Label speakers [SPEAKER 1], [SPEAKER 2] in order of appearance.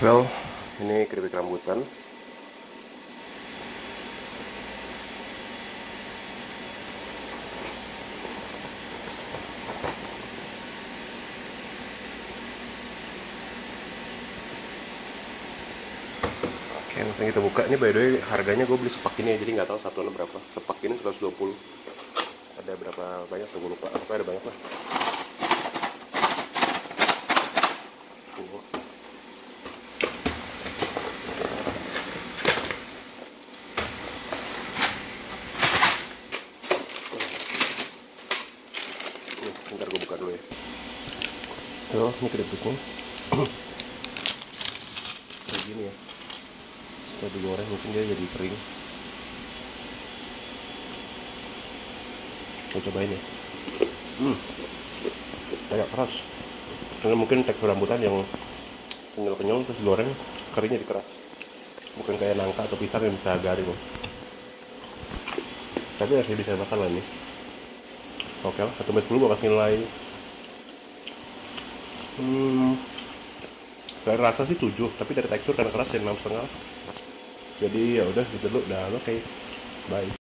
[SPEAKER 1] Well, ini keripik rambutan. Oke, langsung kita buka. Ini by the way harganya gue beli sepak ini ya, jadi nggak tahu satuannya berapa. Sepak ini 120. Ada berapa banyak tuh gue lupa. Apa ada banyak lah. Tuh. Bentar gue buka dulu ya. Yo, ini keripiknya. Kayak gini ya. Setelah digoreng mungkin dia jadi kering. Kita cobain ya. Hmm. Agak keras. Karena mungkin tekstur rambutan yang kenyal-kenyal terus goreng keringnya dikeras. Bukan kayak nangka atau pisang yang bisa garing. Tapi masih bisa makan lah nih. Oke lah, 1 sampai 10 gue kasih nilai Hmm, dari rasa sih 7, tapi dari tekstur karena keras ya 6 setengah. Jadi ya udah gitu dulu, udah oke. Bye.